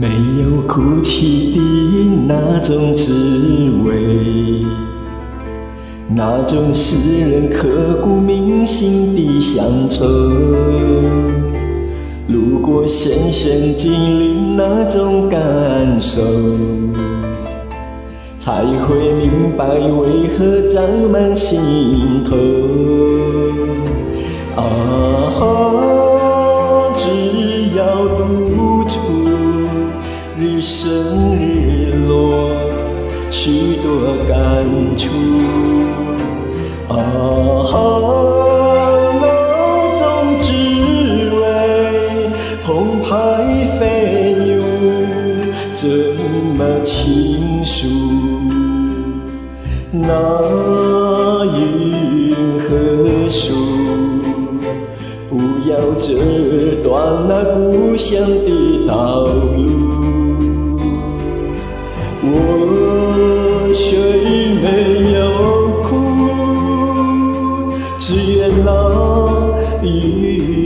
没有哭泣的那种滋味，那种使人刻骨铭心的乡愁。如果深深经历那种感受，才会明白为何长满心头。啊哈，感触。啊，那种滋味，澎湃飞涌，怎么倾诉？那云和树，不要折断那故乡的道路。那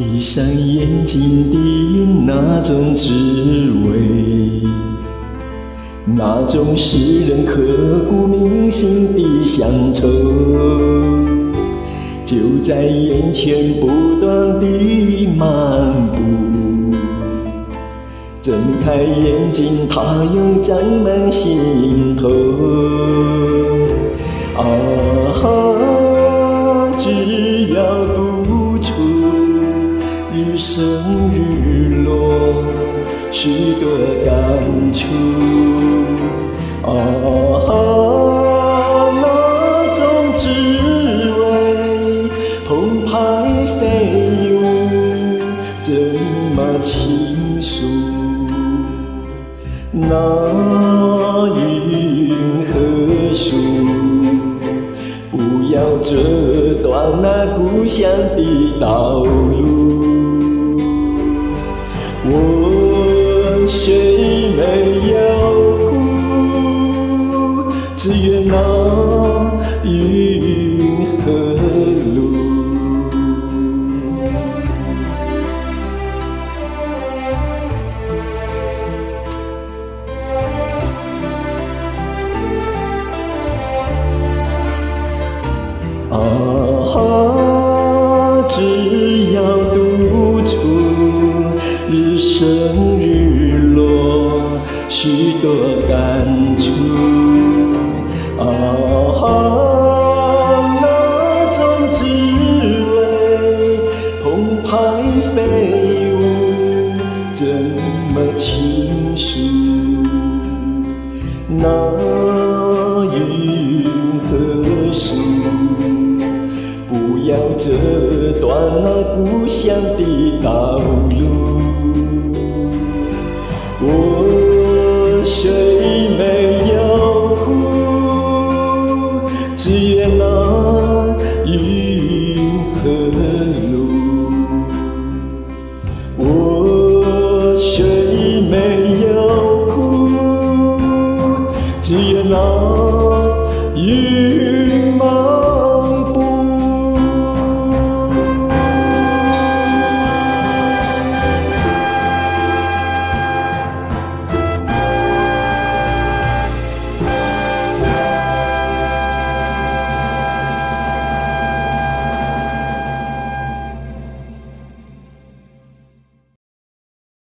闭上眼睛的那种滋味，那种使人刻骨铭心的乡愁，就在眼前不断地漫步。睁开眼睛，它又长满心头。啊哈，只要独。升日落，许多感触。啊，那种滋味，澎湃飞舞，怎么倾诉？那云和树，不要折断那故乡的道路。只愿那云和路。啊，只要独处，日升那云和树不要折断那故乡的道路。我 See you now. You.